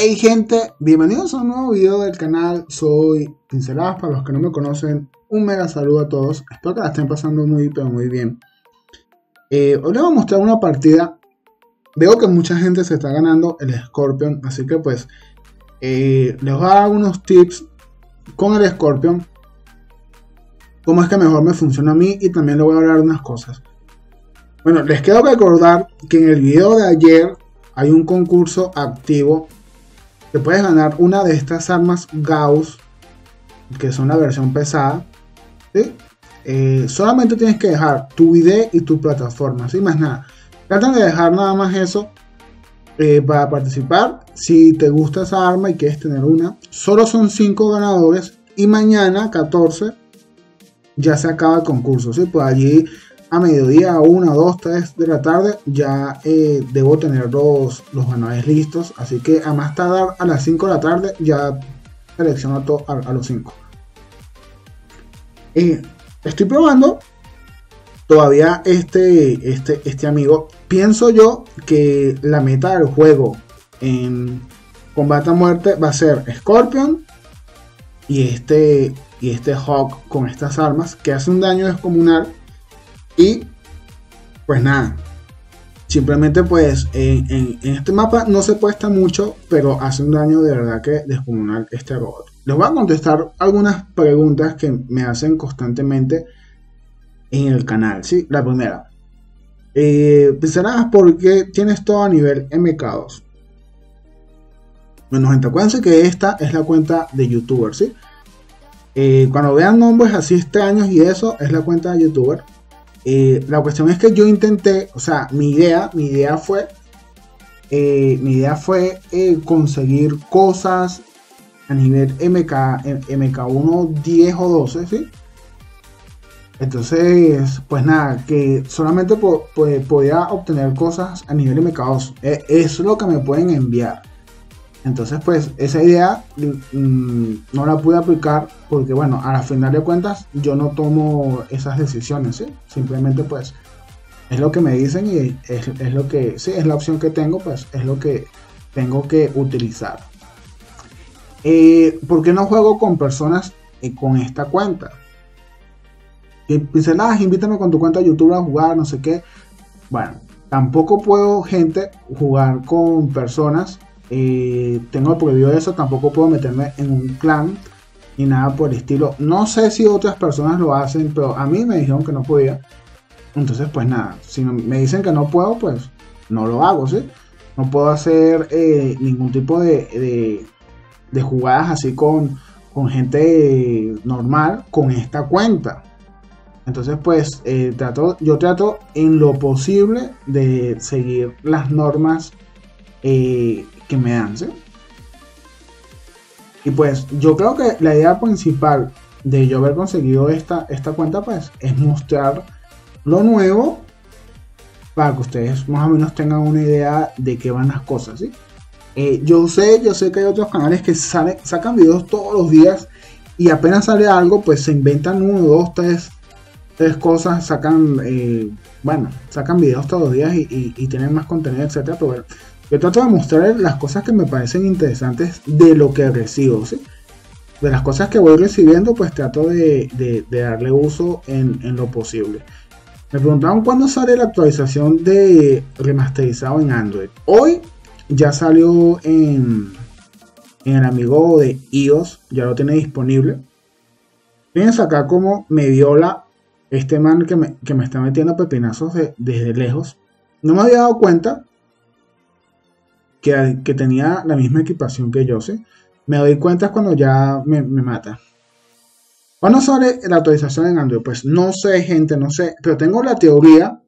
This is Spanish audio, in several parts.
Hey gente, bienvenidos a un nuevo video del canal, soy Pinceladas, para los que no me conocen, un mega saludo a todos, espero que la estén pasando muy pero muy bien. Eh, hoy les voy a mostrar una partida, veo que mucha gente se está ganando el Scorpion, así que pues eh, les voy a dar unos tips con el Scorpion, cómo es que mejor me funciona a mí y también les voy a hablar unas cosas. Bueno, les quiero recordar que en el video de ayer hay un concurso activo te puedes ganar una de estas armas Gauss, que son la versión pesada. Eh, solamente tienes que dejar tu ID y tu plataforma, sin más nada. Tratan de dejar nada más eso eh, para participar. Si te gusta esa arma y quieres tener una, solo son 5 ganadores y mañana 14 ya se acaba el concurso. ¿sí? Pues allí a mediodía, 1, 2, 3 de la tarde, ya eh, debo tener los, los listos. Así que a más tardar a las 5 de la tarde, ya selecciono a, a, los 5. Eh, estoy probando todavía este, este, este amigo. Pienso yo que la meta del juego en combate a muerte va a ser Scorpion y este, y este Hawk con estas armas que hace un daño descomunal y pues nada, simplemente pues en, este mapa no se puesta mucho, pero hace un daño de verdad que descomunal este robot. Les voy a contestar algunas preguntas que me hacen constantemente en el canal. ¿sí? La primera, eh, pensarás por qué tienes todo a nivel MK2. Bueno, gente, acuérdense que esta es la cuenta de youtuber, ¿sí? Eh, cuando vean nombres así extraños y eso, es la cuenta de youtuber. Eh, la cuestión es que yo intenté, o sea, mi idea, mi idea fue, eh, mi idea fue eh, conseguir cosas a nivel MK, MK1 10 o 12, ¿sí? Entonces, pues nada, que solamente podía obtener cosas a nivel MK2. Eso es lo que me pueden enviar. Entonces, pues esa idea mm, no la pude aplicar porque, bueno, a la final de cuentas yo no tomo esas decisiones. Simplemente, pues, es lo que me dicen y es, lo que, sí, es la opción que tengo, pues es lo que tengo que utilizar. Eh, ¿Por qué no juego con personas eh, con esta cuenta? Y pinceladas, invítame con tu cuenta de YouTube a jugar, no sé qué. Bueno, tampoco puedo, gente, jugar con personas eh, tengo prohibido eso, tampoco puedo meterme en un clan ni nada por el estilo. No sé si otras personas lo hacen, pero a mí me dijeron que no podía. Entonces, pues nada, si me dicen que no puedo, pues no lo hago, ¿sí? No puedo hacer eh, ningún tipo de, de, jugadas así con, con gente normal con esta cuenta. Entonces, pues eh, trato, yo trato en lo posible de seguir las normas que me dan. Y pues yo creo que la idea principal de yo haber conseguido esta, esta cuenta pues es mostrar lo nuevo para que ustedes más o menos tengan una idea de qué van las cosas. ¿sí? Eh, yo sé, yo sé que hay otros canales que sale, sacan videos todos los días y apenas sale algo pues se inventan uno, dos, tres, tres cosas, sacan, eh, bueno, sacan videos todos los días y, tienen más contenido, etcétera. Pero yo trato de mostrar las cosas que me parecen interesantes de lo que recibo. De las cosas que voy recibiendo, pues trato de, darle uso en, lo posible. Me preguntaban cuándo sale la actualización de remasterizado en Android. Hoy ya salió en, en el amigo de iOS, ya lo tiene disponible. Fíjense acá cómo me viola este man que me, está metiendo pepinazos desde lejos. No me había dado cuenta, que, tenía la misma equipación que yo, ¿sí? Me doy cuenta cuando ya me, mata. ¿Cuándo sale la actualización en Android? Pues no sé, gente, no sé. Pero tengo la teoría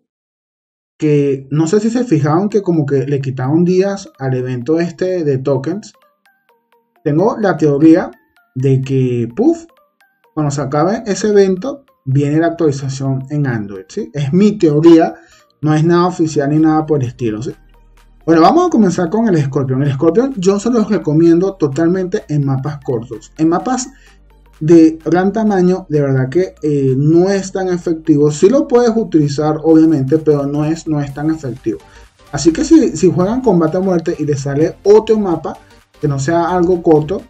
que no sé si se fijaron que como que le quitaron días al evento este de tokens. Tengo la teoría de que, puff, cuando se acabe ese evento, viene la actualización en Android, ¿sí? Es mi teoría, no es nada oficial ni nada por el estilo, ¿sí? Bueno, vamos a comenzar con el Scorpion. El Scorpion yo se los recomiendo totalmente en mapas cortos. En mapas de gran tamaño, de verdad que eh, no es tan efectivo. Sí lo puedes utilizar, obviamente, pero no es, no es tan efectivo. Así que si, si juegan combate a muerte y les sale otro mapa, que no sea algo corto,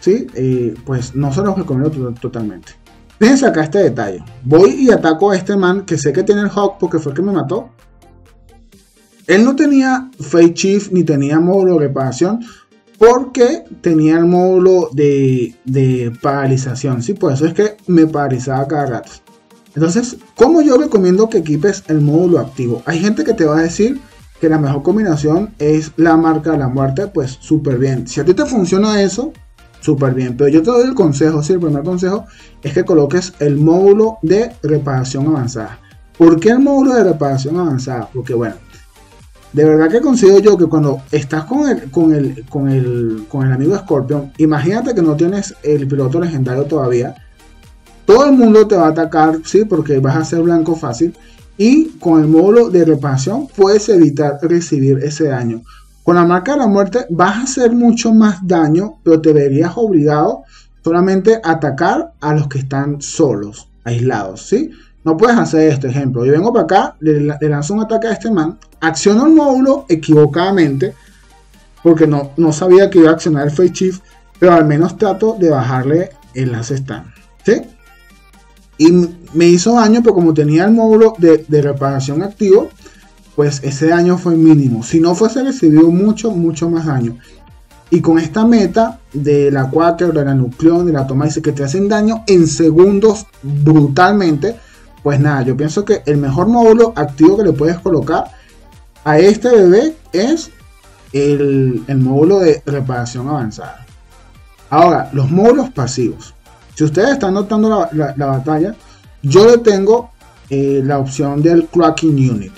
¿sí? Eh, pues no se los recomiendo totalmente. Fíjense acá este detalle. Voy y ataco a este man que sé que tiene el Hawk porque fue el que me mató. Él no tenía Fate Chief ni tenía módulo de reparación porque tenía el módulo de, paralización. Sí, por eso es que me paralizaba cada rato. Entonces, ¿cómo yo recomiendo que equipes el módulo activo? Hay gente que te va a decir que la mejor combinación es la marca de la muerte, pues súper bien. Si a ti te funciona eso, súper bien. Pero yo te doy el consejo, sí, el primer consejo es que coloques el módulo de reparación avanzada. ¿Por qué el módulo de reparación avanzada? Porque bueno, de verdad que considero yo que cuando estás con el, con el, con el, con el amigo Scorpion, imagínate que no tienes el piloto legendario todavía. Todo el mundo te va a atacar, sí, porque vas a ser blanco fácil. Y con el módulo de reparación puedes evitar recibir ese daño. Con la marca de la muerte vas a hacer mucho más daño, pero te verías obligado solamente a atacar a los que están solos, aislados, ¿sí? No puedes hacer esto, ejemplo. Yo vengo para acá, le, lanzo un ataque a este man, acciono el módulo equivocadamente, porque no, no sabía que iba a accionar el Face Chief, pero al menos trato de bajarle el lance stand, ¿sí? Y me hizo daño, pero como tenía el módulo de, reparación activo, pues ese daño fue mínimo. Si no fuese recibido mucho, mucho más daño. Y con esta meta de la Quaker, de la Nucleon, de la Toma dice que te hacen daño en segundos brutalmente, pues nada, yo pienso que el mejor módulo activo que le puedes colocar a este bebé es el, módulo de reparación avanzada. Ahora, los módulos pasivos. Si ustedes están notando la, batalla, yo le tengo eh, la opción del Cracking Unit.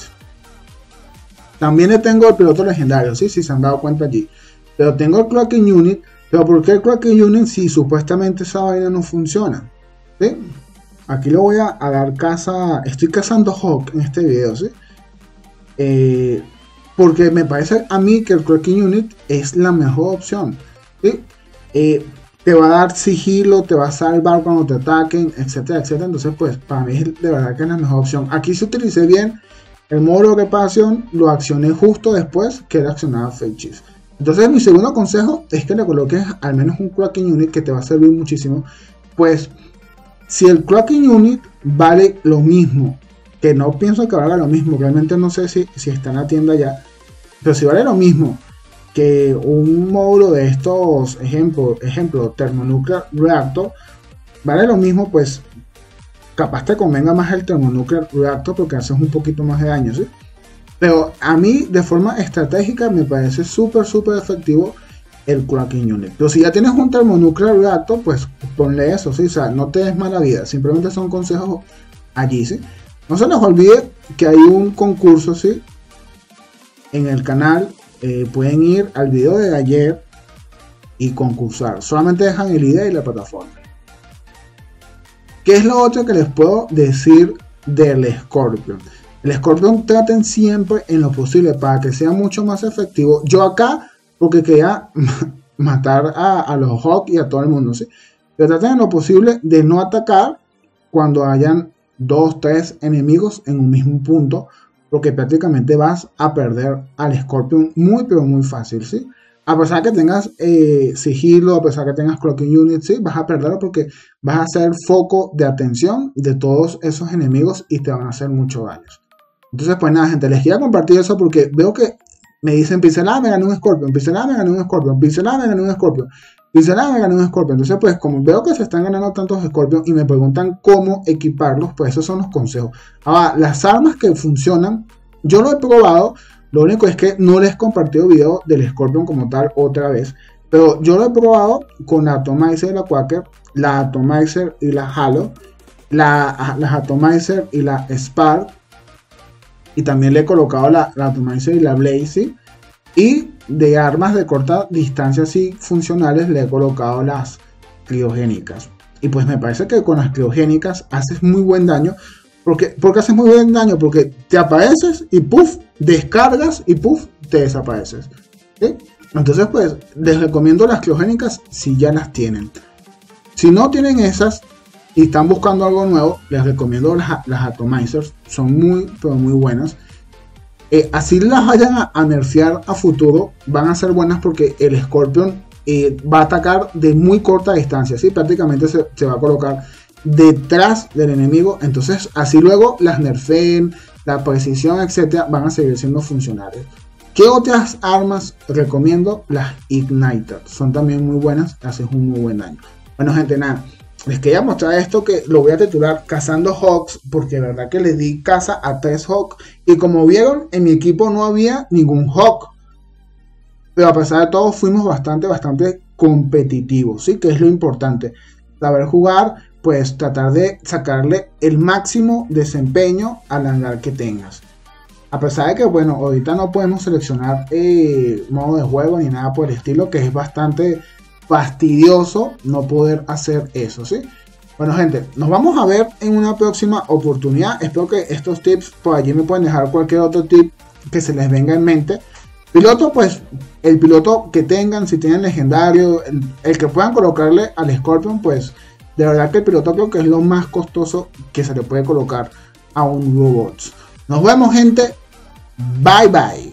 También le tengo el piloto legendario, ¿sí? si se han dado cuenta allí. Pero tengo el clocking unit. Pero ¿por qué el clocking unit si supuestamente esa vaina no funciona? ¿Sí? Aquí le voy a, dar caza. Estoy cazando Hawk en este video, ¿sí? Eh, porque me parece a mí que el clocking unit es la mejor opción. ¿sí? Eh, te va a dar sigilo, te va a salvar cuando te ataquen, etcétera, etcétera. Entonces, pues, para mí de verdad que es la mejor opción. Aquí se utilicé bien el módulo de reparación lo accioné justo después que era accionado Fate Chief. Entonces mi segundo consejo es que le coloques al menos un clocking unit que te va a servir muchísimo. Pues si el clocking unit vale lo mismo, que no pienso que valga lo mismo, realmente no sé si, si está en la tienda ya, pero si vale lo mismo que un módulo de estos, ejemplo, ejemplo Thermonuclear Reactor, vale lo mismo, pues capaz te convenga más el termonuclear reactor porque haces un poquito más de daño, ¿sí? Pero a mí, de forma estratégica, me parece súper, súper efectivo el Cracking Unit. Pero si ya tienes un termonuclear reactor, pues ponle eso, ¿sí? O sea, no te des mala vida, simplemente son consejos allí, ¿sí? No se les olvide que hay un concurso, ¿sí? En el canal eh, pueden ir al video de ayer y concursar. Solamente dejan el ID y la plataforma. ¿Qué es lo otro que les puedo decir del Scorpion? El Scorpion traten siempre en lo posible para que sea mucho más efectivo. Yo acá, porque quería matar a, los Hawk y a todo el mundo, ¿sí? Pero traten en lo posible de no atacar cuando hayan dos, tres enemigos en un mismo punto, porque prácticamente vas a perder al Scorpion muy, pero muy fácil, ¿sí? a pesar que tengas eh, sigilo, a pesar que tengas clocking unit, sí, vas a perderlo porque vas a ser foco de atención de todos esos enemigos y te van a hacer mucho daño. Entonces, pues nada, gente, les quería compartir eso porque veo que me dicen pincelada me gané un Scorpion, pincelada me gané un Scorpion, pincelada me gané un Scorpion, pincelada me gané un Scorpion. Entonces, pues como veo que se están ganando tantos Scorpion y me preguntan cómo equiparlos, pues esos son los consejos. Ahora, las armas que funcionan, yo lo he probado, lo único es que no les he compartido video del Scorpion como tal otra vez. Pero yo lo he probado con la Atomizer y la Quaker, la Atomizer y la Halo, la, la Atomizer y la Spark. Y también le he colocado la, la Atomizer y la Blaze. Y de armas de corta distancia así funcionales le he colocado las criogénicas. Y pues me parece que con las criogénicas haces muy buen daño. Porque, porque haces muy buen daño, porque te apareces y puff, descargas y puff, te desapareces. Entonces, pues, les recomiendo las criogénicas si ya las tienen. Si no tienen esas y están buscando algo nuevo, les recomiendo las, las Atomizers. Son muy, pero muy buenas. Eh, así las vayan a, nerfear a futuro, van a ser buenas porque el Scorpion eh, va a atacar de muy corta distancia, ¿sí? Prácticamente se, va a colocar detrás del enemigo. Entonces, así luego las nerfeen, la precisión, etcétera, van a seguir siendo funcionales. ¿Qué otras armas recomiendo? Las Igniter. Son también muy buenas, hacen un muy buen daño. Bueno, gente, nada. Les quería mostrar esto que lo voy a titular Cazando Hawks, porque de verdad que le di caza a tres Hawks. Y como vieron, en mi equipo no había ningún Hawk. Pero a pesar de todo, fuimos bastante, bastante competitivos, ¿sí? Que es lo importante. Saber jugar, pues tratar de sacarle el máximo desempeño al hangar que tengas. A pesar de que, bueno, ahorita no podemos seleccionar eh, modo de juego ni nada por el estilo, que es bastante fastidioso no poder hacer eso, ¿sí? Bueno, gente, nos vamos a ver en una próxima oportunidad. Espero que estos tips por allí me pueden dejar cualquier otro tip que se les venga en mente. Piloto, pues, el piloto que tengan, si tienen legendario, el, que puedan colocarle al Scorpion, pues, de verdad que el piloto creo que es lo más costoso que se le puede colocar a un robot. Nos vemos, gente. Bye bye.